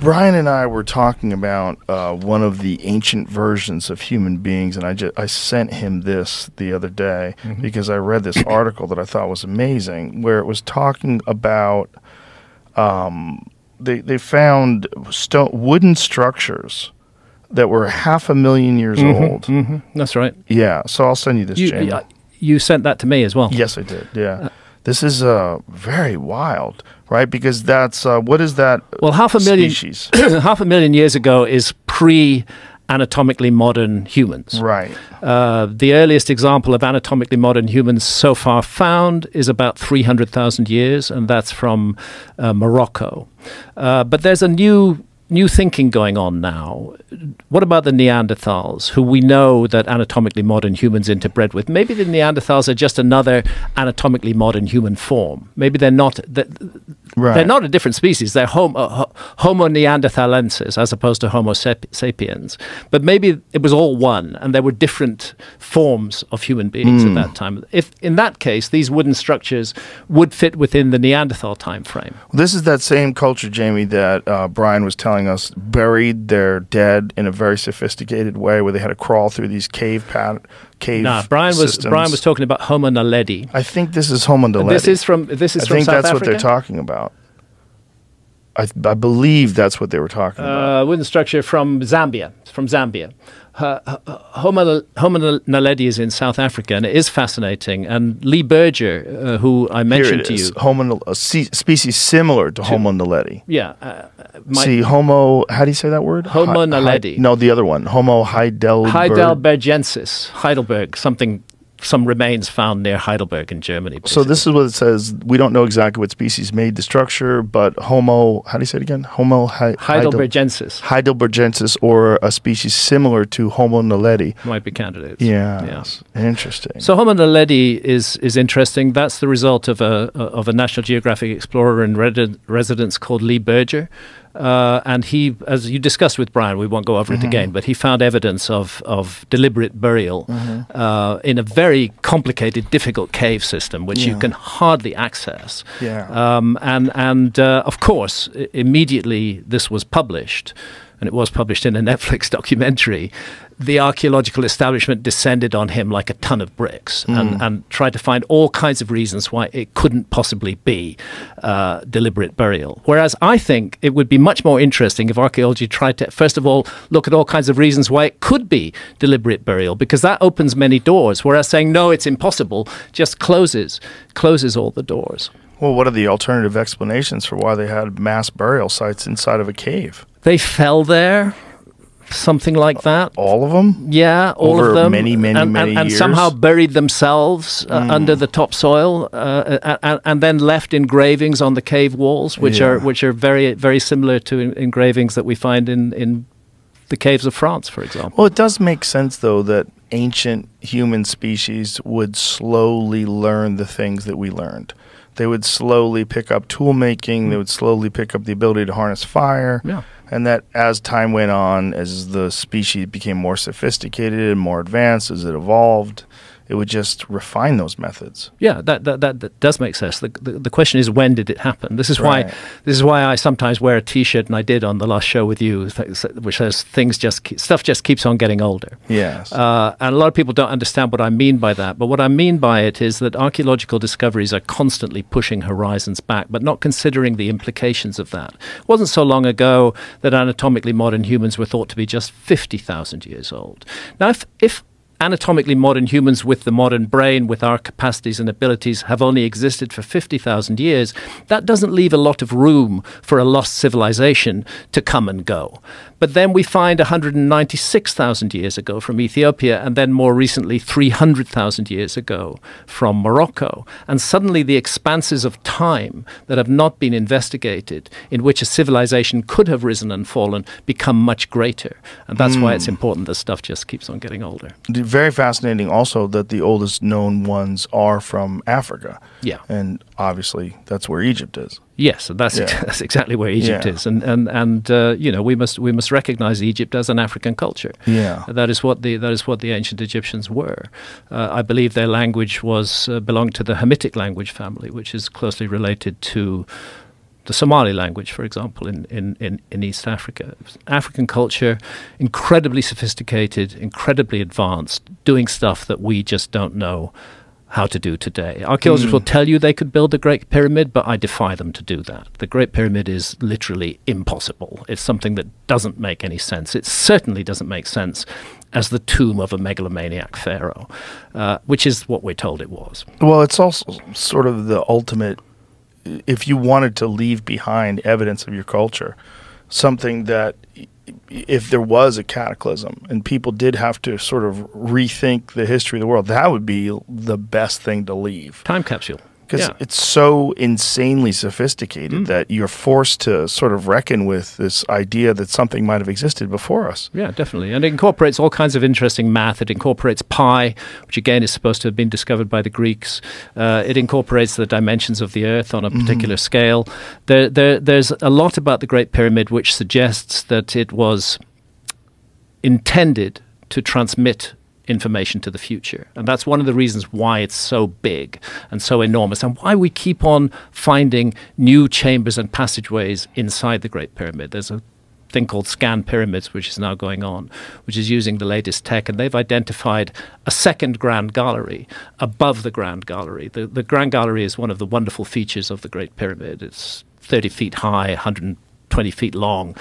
Brian and I were talking about uh, one of the ancient versions of human beings, and I just I sent him this the other day Mm-hmm. because I read this article that I thought was amazing, where it was talking about um, they they found stone wooden structures that were half a million years old. hmm That's right. Yeah, so I'll send you this. You, yeah, you sent that to me as well. Yes, I did. Yeah, this is uh very wild, right? Because that's uh, what is that? Well, half a million species, half a million years ago is pre anatomically modern humans. right? Uh, the earliest example of anatomically modern humans so far found is about 300,000 years, and that's from uh, Morocco. Uh, but there's a new new thinking going on now. What about the Neanderthals, who we know that anatomically modern humans interbred with? Maybe the Neanderthals are just another anatomically modern human form. Maybe they're not. That, Right. They're not a different species. They're Homo, homo neanderthalensis as opposed to Homo sapiens. But maybe it was all one, and there were different forms of human beings at that time. If in that case, these wooden structures would fit within the Neanderthal time frame. This is that same culture, Jamie, that uh, Brian was telling us buried their dead in a very sophisticated way, where they had to crawl through these cave pat cave. Nah, Brian was systems. Brian was talking about Homo naledi. I think this is Homo naledi. This is from this is I from think South that's Africa. what they're talking about. I, I believe that's what they were talking about. uh, wooden structure from Zambia. From Zambia. Uh, Homo, Homo naledi is in South Africa, and it is fascinating. And Lee Berger, uh, who I mentioned to you, Homo, a species similar to, Homo naledi. yeah, uh, See, Homo. How do you say that word? Homo naledi. no, the other one. Homo heidelberg. Heidelbergensis, Heidelberg, something, some remains found near Heidelberg in Germany. So this is what it says. We don't know exactly what species made the structure, but Homo. How do you say it again? Homo Heidel- Heidelbergensis heidelbergensis, or a species similar to Homo naledi. might be candidates. Yeah, Yeah. interesting. So Homo naledi is is interesting. That's the result of a of a National Geographic explorer in redi- residence called Lee Berger, uh, and he, as you discussed with Brian, we won't go over Mm-hmm. it again, but he found evidence of of deliberate burial Mm-hmm. uh, in a very complicated, difficult cave system, which you can hardly access. Yeah. Um, and and uh, of course, i- immediately this was published, and it was published in a Netflix documentary. The archaeological establishment descended on him like a ton of bricks and, and tried to find all kinds of reasons why it couldn't possibly be uh, deliberate burial. Whereas I think it would be much more interesting if archaeology tried to, first of all, look at all kinds of reasons why it could be deliberate burial, because that opens many doors. Whereas saying no, it's impossible, just closes closes all the doors. well, what are the alternative explanations for why they had mass burial sites inside of a cave? They fell there, something like that. All of them? Yeah, all Over of them. many, many, and, many and, and years? somehow buried themselves uh, Hmm. under the topsoil, uh, and, and then left engravings on the cave walls, which are which are very very similar to en- engravings that we find in in the caves of France, for example. Well, it does make sense, though, that ancient human species would slowly learn the things that we learned. They would slowly pick up tool making, they mm. would slowly pick up the ability to harness fire. Yeah. And that as time went on, as the species became more sophisticated and more advanced, as it evolved, it would just refine those methods. Yeah, that, that, that, that does make sense. The, the, the question is, when did it happen? This is why this is why I sometimes wear a T-shirt, and I did on the last show with you, which says things just ke- stuff just keeps on getting older. Yes. Uh, and a lot of people don't understand what I mean by that. But what I mean by it is that archaeological discoveries are constantly pushing horizons back, but not considering the implications of that. It wasn't so long ago that anatomically modern humans were thought to be just 50,000 years old. Now, if, if anatomically modern humans with the modern brain, with our capacities and abilities, have only existed for 50,000 years, that doesn't leave a lot of room for a lost civilization to come and go. But then we find 196,000 years ago from Ethiopia, and then more recently 300,000 years ago from Morocco. And suddenly the expanses of time that have not been investigated, in which a civilization could have risen and fallen, become much greater. And that's why it's hmm. important that stuff just keeps on getting older. Very fascinating also that the oldest known ones are from Africa. Yeah. And obviously, that's where Egypt is. Yes, and that's Yeah. that's exactly where Egypt Yeah. is, and and and uh, you know we must we must recognize Egypt as an African culture. Yeah. that is what the that is what the ancient Egyptians were. Uh, I believe their language was uh, belonged to the Hamitic language family, which is closely related to the Somali language, for example, in, in, in, in East Africa. African culture, incredibly sophisticated, incredibly advanced, doing stuff that we just don't know how to do today. Archaeologists mm. will tell you they could build the Great Pyramid, but I defy them to do that. The Great Pyramid is literally impossible. It's something that doesn't make any sense. It certainly doesn't make sense as the tomb of a megalomaniac pharaoh, uh, which is what we're told it was. Well, it's also sort of the ultimate. If you wanted to leave behind evidence of your culture, something that if there was a cataclysm and people did have to sort of rethink the history of the world, that would be the best thing to leave. Time capsule because yeah. it's so insanely sophisticated mm. that you're forced to sort of reckon with this idea that something might have existed before us. Yeah, definitely. And it incorporates all kinds of interesting math. It incorporates pi, which again is supposed to have been discovered by the Greeks. Uh, it incorporates the dimensions of the Earth on a mm-hmm. particular mm-hmm. scale. There, there, there's a lot about the Great Pyramid which suggests that it was intended to transmit information to the future. And that's one of the reasons why it's so big and so enormous and why we keep on finding new chambers and passageways inside the Great Pyramid. There's a thing called Scan Pyramids, which is now going on, which is using the latest tech, and they've identified a second Grand Gallery above the Grand Gallery. The, the Grand Gallery is one of the wonderful features of the Great Pyramid. It's 30 feet high, 120 feet long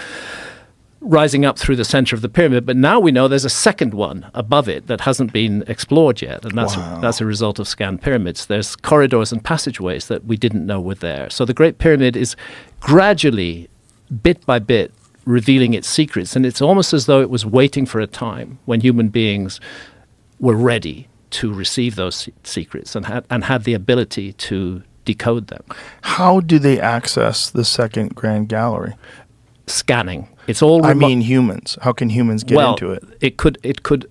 rising up through the center of the pyramid. But now we know there's a second one above it that hasn't been explored yet, and that's wow. a, that's a result of ScanPyramids. There's corridors and passageways that we didn't know were there. So the Great Pyramid is gradually, bit by bit, revealing its secrets, and it's almost as though it was waiting for a time when human beings were ready to receive those secrets and had and had the ability to decode them. How do they access the second Grand Gallery? Scanning it's all. I mean, humans. How can humans get well, into it? It could. It could.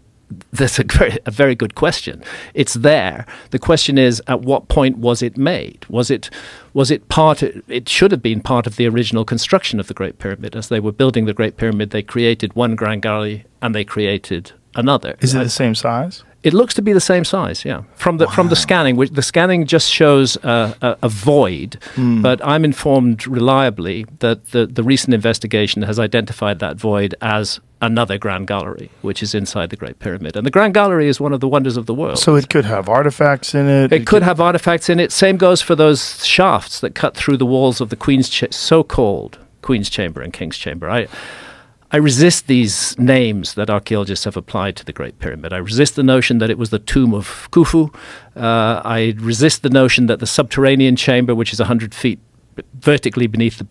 That's a very, a very good question. It's there. The question is, at what point was it made? Was it, was it part? Of, it should have been part of the original construction of the Great Pyramid. As they were building the Great Pyramid, they created one Grand Gallery and they created another. Is it the same size? It looks to be the same size, yeah. From the wow. from the scanning, which the scanning just shows a, a, a void, mm. but I'm informed reliably that the the recent investigation has identified that void as another Grand Gallery, which is inside the Great Pyramid. And the Grand Gallery is one of the wonders of the world. So it could have artifacts in it. It, it could, could have artifacts in it. Same goes for those shafts that cut through the walls of the Queen's cha- so-called Queen's Chamber and King's Chamber. I I resist these names that archaeologists have applied to the Great Pyramid. I resist the notion that it was the tomb of Khufu. Uh, I resist the notion that the subterranean chamber, which is 100 feet vertically beneath the